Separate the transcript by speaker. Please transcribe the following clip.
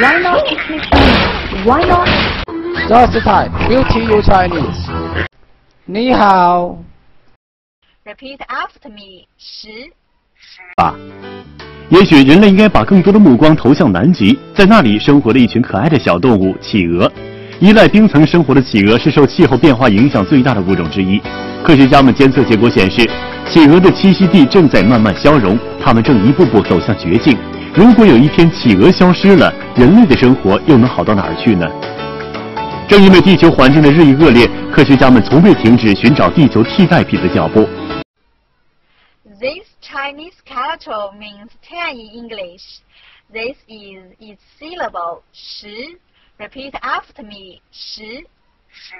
Speaker 1: Why not? Why not?
Speaker 2: Just time, beauty you Chinese. 你好
Speaker 3: ，Repeat after me，十。
Speaker 4: 八。也许人类应该把更多的目光投向南极，在那里生活着一群可爱的小动物——企鹅。依赖冰层生活的企鹅是受气候变化影响最大的物种之一。科学家们监测结果显示，企鹅的栖息地正在慢慢消融，它们正一步步走向绝境。如果有一天企鹅消失了，人类的生活又能好到哪儿去呢？正因为地球环境的日益恶劣，科学家们从未停止寻找地球替代品的脚步。
Speaker 3: This Chinese character means ten in English. This is its syllable 十。Repeat after me 十。十。